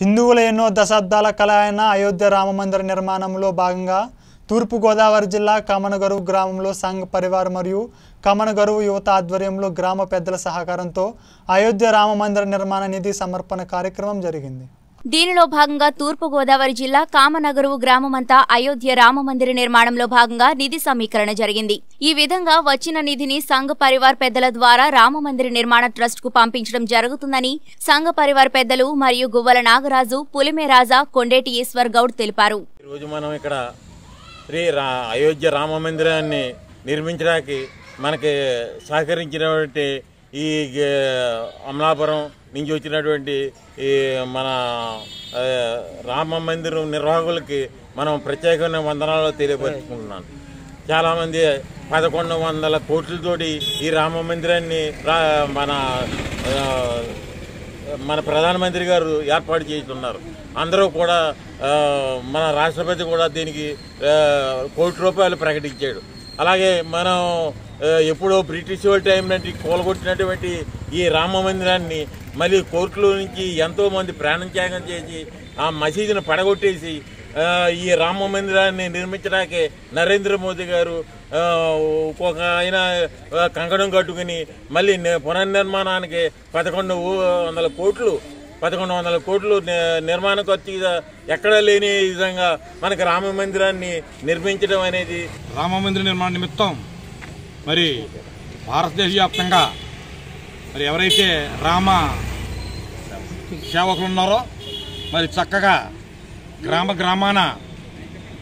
హిందువుల ఎన్నో దశాబ్దాల కళ అయిన అయోధ్య రామమందిర నిర్మాణంలో భాగంగా తూర్పుగోదావరి జిల్లా కమనగరువు గ్రామంలో సంఘ్ పరివార్ మరియు కమనగరువు యువత ఆధ్వర్యంలో గ్రామ పెద్దల సహకారంతో అయోధ్య రామమందిర నిర్మాణ నిధి సమర్పణ కార్యక్రమం జరిగింది. దీనిలో భాగంగా తూర్పుగోదావరి జిల్లా కామనగరువు గ్రామమంతా అయోధ్య రామమందిర నిర్మాణంలో భాగంగా నిధి సమీకరణ జరిగింది. ఈ విధంగా వచ్చిన నిధిని సంఘ పరివార్ పెద్దల ద్వారా రామమందిర నిర్మాణ ట్రస్ట్కు పంపించడం జరుగుతుందని సంఘ పరివార్ పెద్దలు మరియు గువ్వల నాగరాజు పులిమే రాజా కొండేటి ఈశ్వర్ గౌడ్ తెలిపారు. మనం ఇక్కడ శ్రీ అయోధ్య రామ మందిరాన్ని నిర్మించడానికి మనకి సహకరించినటువంటి ఈ అమలాపురం నుంచి వచ్చినటువంటి ఈ మన రామ మందిరం నిర్వాహకులకి మనం ప్రత్యేకమైన వందనాలు తెలియపరుచుకుంటున్నాను. చాలామంది పదకొండు వందల కోట్లతోటి ఈ రామ మందిరాన్ని రా- మన మన ప్రధానమంత్రి గారు ఏర్పాటు చేస్తున్నారు. అందరూ కూడా మన రాష్ట్రపతి కూడా దీనికి కోటి రూపాయలు ప్రకటించాడు. అలాగే మనం ఎప్పుడో బ్రిటిష్ వాళ్ళ టైం నుండి కూలగొట్టినటువంటి ఈ రామ మందిరాన్ని మళ్ళీ కోర్టులో నుంచి ఎంతో మంది చేసి ఆ మసీదును పడగొట్టేసి ఈ రామ మందిరాన్ని నిర్మించడానికి నరేంద్ర మోదీ గారు ఒక ఒక్కొక్క ఆయన కంకణం కట్టుకుని మళ్ళీ పునర్నిర్మాణానికి పదకొండు వందల కోట్లు పదకొండు వందల కోట్లు నిర్మాణ ఖర్చు ఎక్కడా లేని విధంగా మనకి రామ మందిరాన్ని నిర్మించడం అనేది రామ మందిర నిర్మాణ నిమిత్తం మరి భారతదేశ వ్యాప్తంగా మరి ఎవరైతే రామ సేవకులు ఉన్నారో మరి చక్కగా గ్రామ గ్రామాన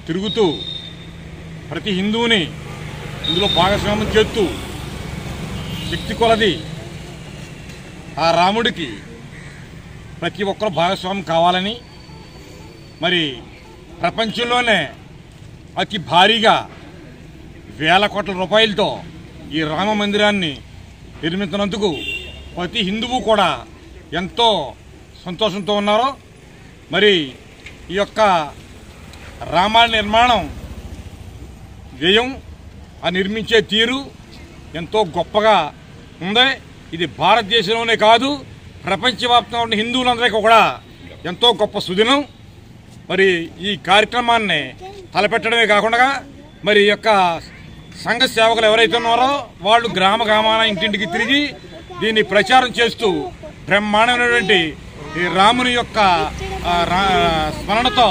తిరుగుతూ ప్రతి హిందువుని ఇందులో భాగస్వామ్యం చేస్తూ శక్తి కొలది ఆ రాముడికి ప్రతి ఒక్కరు భాగస్వామ్యం కావాలని మరి ప్రపంచంలోనే అతి భారీగా వేల కోట్ల రూపాయలతో ఈ రామ మందిరాన్ని నిర్మించినందుకు ప్రతి హిందువు కూడా ఎంతో సంతోషంతో ఉన్నారు. మరి ఈ యొక్క రామాయణ నిర్మాణం వ్యయం ఆ నిర్మించే తీరు ఎంతో గొప్పగా ఉంది. ఇది భారతదేశంలోనే కాదు ప్రపంచవ్యాప్తంగా ఉన్న హిందువులందరికీ కూడా ఎంతో గొప్ప సుదినం. మరి ఈ కార్యక్రమాన్ని తలపెట్టడమే కాకుండా మరి ఈ యొక్క సంఘ సేవకులు ఎవరైతే ఉన్నారో వాళ్ళు గ్రామ గ్రామాన ఇంటింటికి తిరిగి దీన్ని ప్రచారం చేస్తూ బ్రహ్మాండమైనటువంటి ఈ రాముని యొక్క రా- స్మరణతో